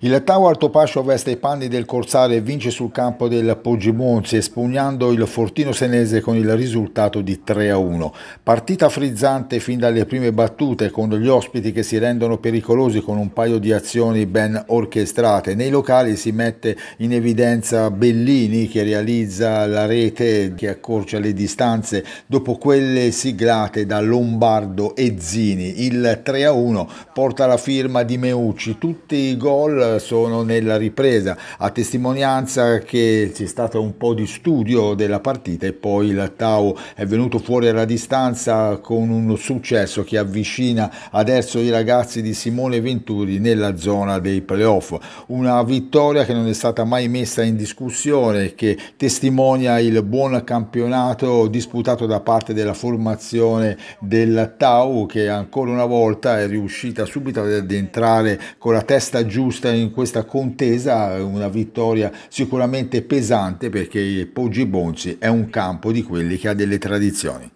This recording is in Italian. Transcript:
Il Tau Altopascio veste i panni del Corsare e vince sul campo del Poggimonzi espugnando il Fortino Senese con il risultato di 3-1. Partita frizzante fin dalle prime battute con gli ospiti che si rendono pericolosi con un paio di azioni ben orchestrate. Nei locali si mette in evidenza Bellini che realizza la rete che accorcia le distanze dopo quelle siglate da Lombardo e Zini. Il 3-1 porta la firma di Meucci. Tutti i gol sono nella ripresa, a testimonianza che c'è stato un po' di studio della partita e poi il Tau è venuto fuori alla distanza con un successo che avvicina adesso i ragazzi di Simone Venturi nella zona dei playoff. Una vittoria che non è stata mai messa in discussione, che testimonia il buon campionato disputato da parte della formazione del Tau che ancora una volta è riuscita subito ad entrare con la testa giusta questa contesa una vittoria sicuramente pesante perché Poggi Bonci è un campo di quelli che ha delle tradizioni.